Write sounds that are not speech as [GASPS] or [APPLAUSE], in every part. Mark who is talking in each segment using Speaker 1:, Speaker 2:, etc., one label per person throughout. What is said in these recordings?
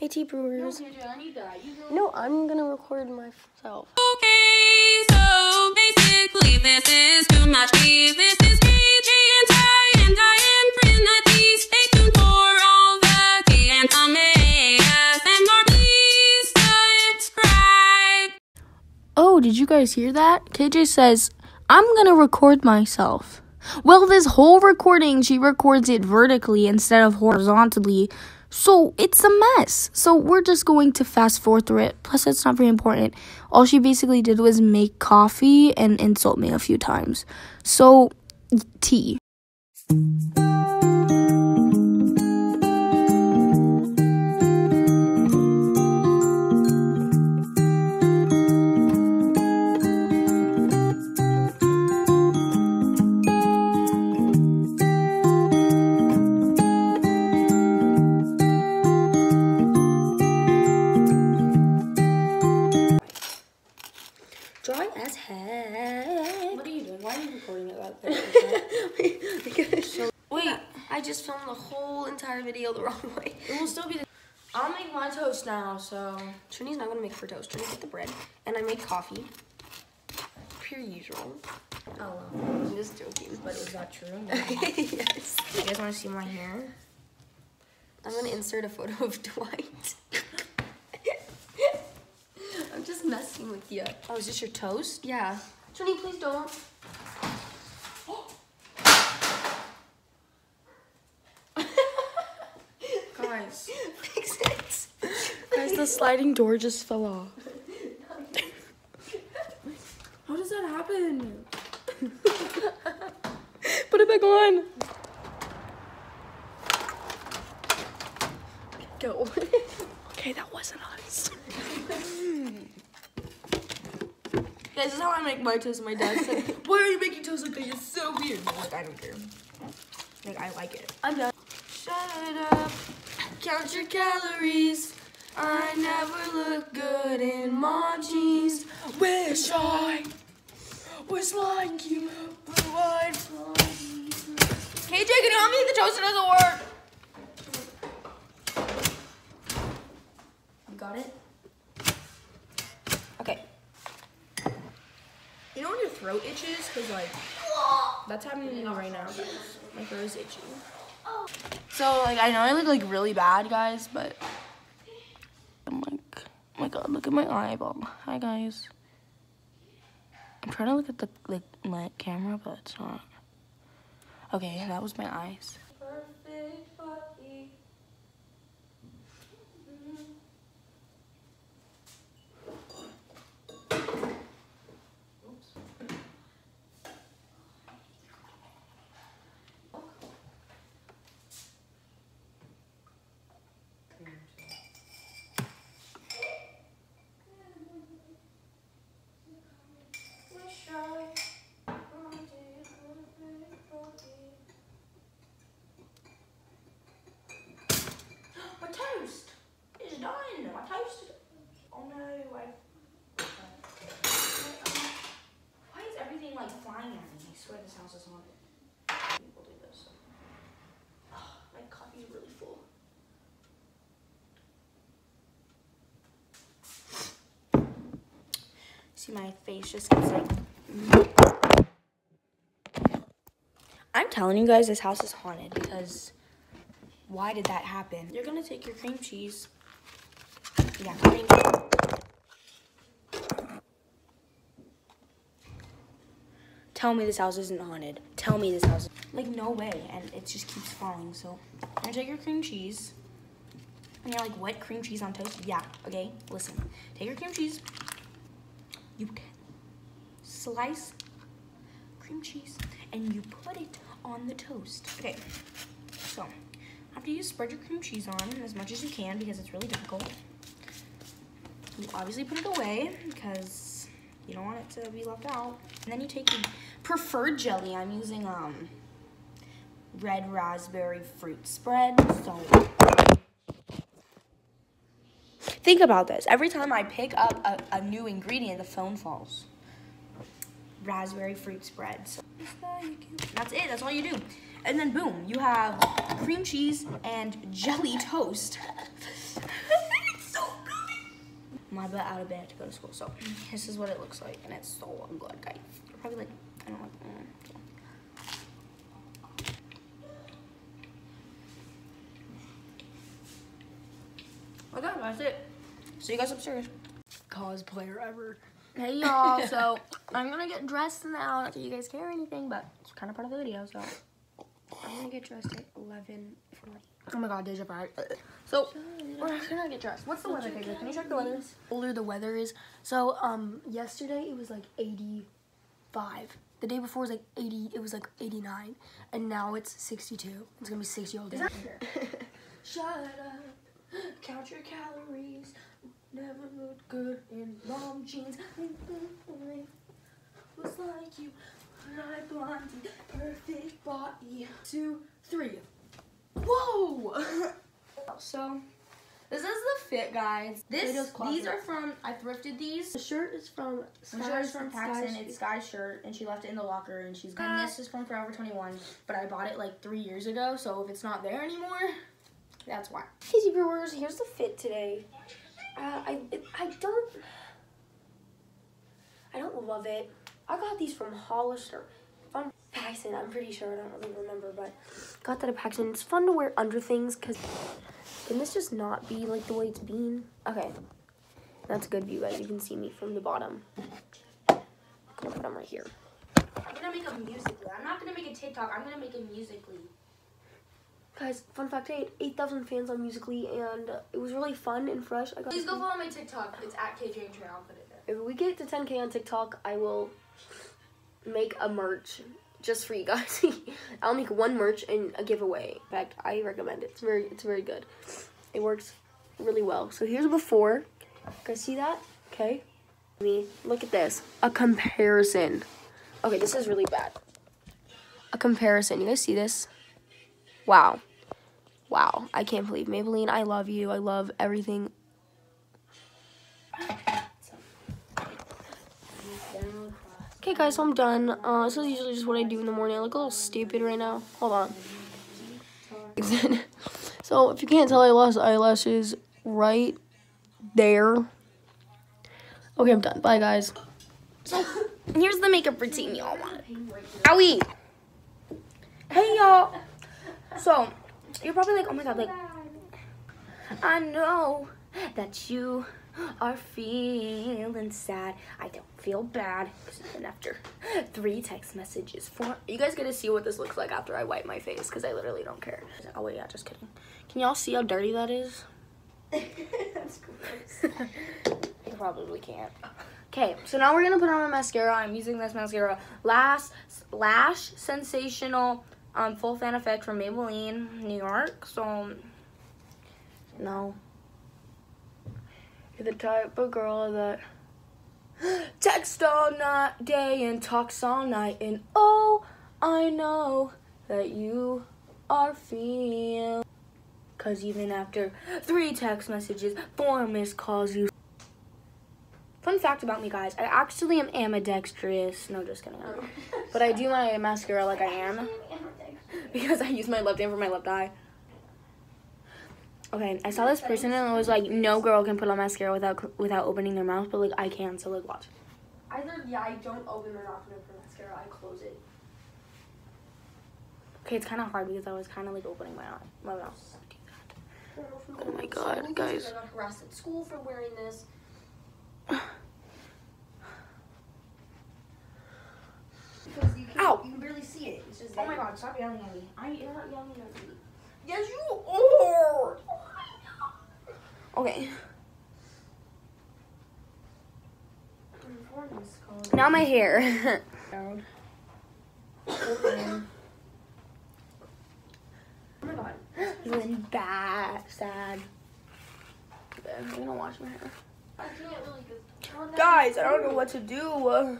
Speaker 1: Hey, Tea Brewers.
Speaker 2: KJ, I need that. You go.
Speaker 1: No, I'm gonna record myself.
Speaker 3: Okay, so basically this is too much beef. This is KJ and Ty and Diane Trinity. Stay tuned for all the tea and some ASMR. Please subscribe.
Speaker 4: Oh, did you guys hear that? KJ says, I'm gonna record myself. Well, this whole recording, she records it vertically instead of horizontally. So it's a mess. So we're just going to fast forward through it. Plus, it's not very important. All she basically did was make coffee and insult me a few times. So, tea.
Speaker 1: Dry as heck.
Speaker 2: What are you doing? Why are you recording it like [LAUGHS] that? Wait,
Speaker 1: I just filmed the whole entire video the wrong way.
Speaker 2: it will still be the. I'll make my toast now, so.
Speaker 1: Trini's not gonna make for toast. Trini get the bread, and I made coffee. Per usual.
Speaker 2: Oh, well.
Speaker 1: I'm just joking.
Speaker 2: But is that true? [LAUGHS]
Speaker 1: yes.
Speaker 2: you guys want to see my hair?
Speaker 1: I'm gonna insert a photo of [LAUGHS] Dwight. I'm just messing with you.
Speaker 2: Oh, is this your toast?
Speaker 1: Yeah. Trini, please don't. [GASPS]
Speaker 2: Guys.
Speaker 1: Fix it.
Speaker 4: Guys, the sliding door just fell off.
Speaker 2: How does that happen? [LAUGHS]
Speaker 4: Put it back on.
Speaker 1: Go.
Speaker 4: Okay, that wasn't us. [LAUGHS] Hmm.
Speaker 2: Guys, this is how I make my toast. My dad said, [LAUGHS] Why are you making toast like that? It's so weird. Like, I don't care. Like, I like it.
Speaker 1: I'm done.
Speaker 2: Shut up. Count your calories. I never look good in my jeans. Wish I was like you. Blue-eyed flies. KJ, can you help me? The toaster doesn't work. You got it? Okay. You know when your throat itches? Because, like, that's happening to me right now. My throat is itchy. So, like, I know I look, like, really bad, guys, but
Speaker 4: I'm like, oh my god, look at my eyeball. Hi, guys. I'm trying to look at the like my camera, but it's not. Okay, that was my eyes.
Speaker 2: perfect body. Wish I wanted perfect body. My toast is done. My toast is. Oh no! I. Why is everything like flying at me? I swear this house is haunted. People do this. Oh, my coffee is really full. See my face just gets like. Mm. I'm telling you guys, this house is haunted because why did that happen? You're gonna take your cream cheese. Yeah, cream Tell me this house isn't haunted. Tell me this house. Like no way, and it just keeps falling. So, you're gonna take your cream cheese, and you're like wet cream cheese on toast. Yeah. Okay. Listen. Take your cream cheese. You can slice cream cheese, and you put it on the toast. Okay. So, after you spread your cream cheese on as much as you can because it's really difficult, you obviously put it away because you don't want it to be left out. And then you take your preferred jelly. I'm using um red raspberry fruit spread. So think about this. Every time I pick up a, a new ingredient, the phone falls. Raspberry fruit spread. So that's it. That's all you do. And then boom, you have cream cheese and jelly toast. [LAUGHS]
Speaker 1: my butt out of bed to go to school. So this is what it looks like, and it's so good, guys. You're probably like, I don't like. Mm, so. Okay, that's it. See you guys upstairs.
Speaker 2: Cosplayer ever. Hey y'all, so [LAUGHS] I'm gonna get dressed now. Not that you guys care or anything, but it's kind of part of the video, so I'm gonna get dressed at 11:40. Oh my god, Deja vu. So we're gonna get dressed. What's the weather, Pedro? Can you check the weather? Older the weather is. So um, yesterday it was like 85. The day before was like 80. It was like 89, and now it's 62. It's gonna be 60 all day. [LAUGHS] Shut up, count your calories. Never looked good in mom jeans. Was like you, I blondie, perfect body. Two, three. Whoa! [LAUGHS] so, this is the fit, guys. This, these are from. I thrifted these.
Speaker 1: The shirt is from
Speaker 2: The shirt is from PacSun. It's Sky's shirt, and she left it in the locker, and she's. And this is from Forever 21, but I bought it like three years ago, so if it's not there anymore, that's why.
Speaker 1: Easy Brewers. Here's the fit today. Uh, I I don't I don't love it. I got these from Hollister. From PacSun, I'm pretty sure. I don't really remember, but got that at PacSun. It's fun to wear under things because can this just not be like the way it's been? Okay, that's a good view, guys. You can see me from the bottom. I'm gonna put them right here.
Speaker 2: I'm gonna make a musically. I'm not gonna make a TikTok. I'm gonna make a musically.
Speaker 1: Guys, fun fact: I had 8,000 fans on Musically, and it was really fun and fresh. I got
Speaker 2: Please go follow my TikTok. It's at KJ and Trin. I'll put it there.
Speaker 1: If we get to 10k on TikTok, I will make a merch just for you guys. [LAUGHS] I'll make one merch and a giveaway. In fact, I recommend it. It's very, it's very good. It works really well. So here's a before. Guys, see that? Okay. Me, look at this. A comparison. Okay, this is really bad. A comparison. You guys see this? Wow. Wow. I can't believe Maybelline. I love you. I love everything Okay, guys, so I'm done. Uh, this is usually just what I do in the morning. I look a little stupid right now. Hold on. [LAUGHS] so, if you can't tell, I lost eyelashes right there. Okay, I'm done. Bye, guys.
Speaker 2: So here's the makeup routine y'all wanted. Owie. Hey y'all. So you're probably like, oh my god, like I know that you are feeling sad. I don't feel bad because after three text messages. Four. You guys get to see what this looks like after I wipe my face because I literally don't care. Oh wait, yeah, just kidding. Can y'all see how dirty that is?
Speaker 1: That's [LAUGHS] gross.
Speaker 2: You probably can't. Okay, so now we're gonna put on my mascara. I'm using this mascara, Lash Lash Sensational um, Full Fan Effect from Maybelline, New York. So, no. You're the type of girl that [GASPS] text all night, day, and talks all night. And oh, I know that you are feeling. Cause even after three text messages, four missed calls, you Fun fact about me, guys. I actually am ambidextrous. No, just kidding. I'm not. But I do my mascara like I am [LAUGHS] because I use my left hand for my left eye. Okay, I saw this person and it was like, no girl can put on mascara without without opening their mouth, but like I can. So like, watch.
Speaker 1: Either, yeah, I don't open my mouth when I put mascara. I close it.
Speaker 2: Okay, it's kind of hard because I was kind of like opening my eye, my mouth.
Speaker 1: Oh
Speaker 2: my God, guys.
Speaker 1: I got harassed at school for wearing this. [SIGHS] [LAUGHS] Because you can,
Speaker 2: Ow.
Speaker 1: you can barely see it. It's just
Speaker 2: Oh my
Speaker 1: there.
Speaker 2: god, stop yelling at me. I, you're not yelling at me.
Speaker 1: Yes, you are.
Speaker 2: Okay. Now my hair.
Speaker 1: Oh my god.
Speaker 2: Feeling bad, sad. I'm gonna wash my hair.
Speaker 1: I can't really go.
Speaker 2: Guys, I don't know what to do.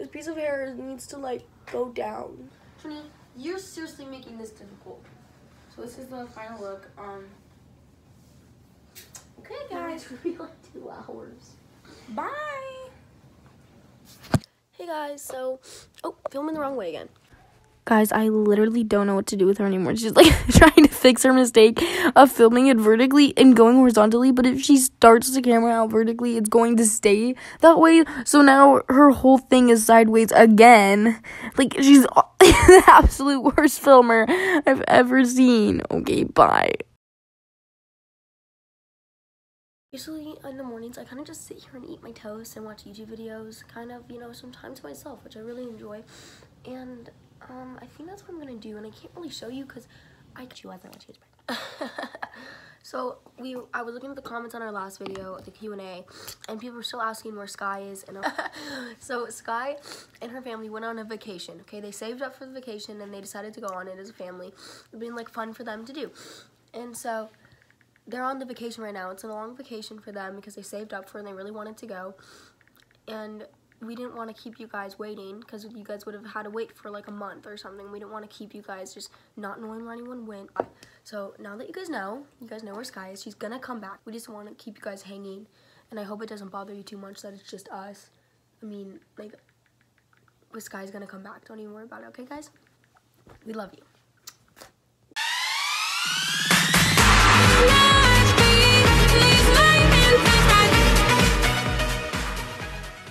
Speaker 2: This piece of hair needs to like go down.
Speaker 1: Trini, you're seriously making this difficult.
Speaker 2: So this is the final look. Um. Okay,
Speaker 1: Guys,
Speaker 2: guys.
Speaker 1: we like two hours.
Speaker 2: Bye.
Speaker 1: Hey guys, so oh, filming the wrong way again.
Speaker 2: Guys, I literally don't know what to do with her anymore. She's like [LAUGHS] trying to fix her mistake of filming it vertically and going horizontally, but if she starts the camera out vertically, it's going to stay that way. So now her whole thing is sideways again. Like she's [LAUGHS] the absolute worst filmer I've ever seen. Okay, bye.
Speaker 1: Usually in the mornings, I kind of just sit here and eat my toast and watch YouTube videos, kind of, you know, sometimes myself, which I really enjoy. And um, I think that's what I'm gonna do, and I can't really show you because I she wasn't what she was So we, I was looking at the comments on our last video, the Q and A, and people were still asking where Sky is. And [LAUGHS] so Sky and her family went on a vacation. Okay, they saved up for the vacation and they decided to go on it as a family. It'd been like fun for them to do, and so they're on the vacation right now. It's a long vacation for them because they saved up for it and they really wanted to go. And we didn't want to keep you guys waiting because you guys would have had to wait for like a month or something. We didn't want to keep you guys just not knowing where anyone went. So now that you guys know, you guys know where Sky is. She's going to come back. We just want to keep you guys hanging. And I hope it doesn't bother you too much that it's just us. I mean, like, but Sky's going to come back. Don't even worry about it, okay, guys? We love you.